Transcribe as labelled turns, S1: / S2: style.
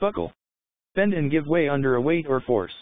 S1: Buckle. Bend and give way under a weight or force.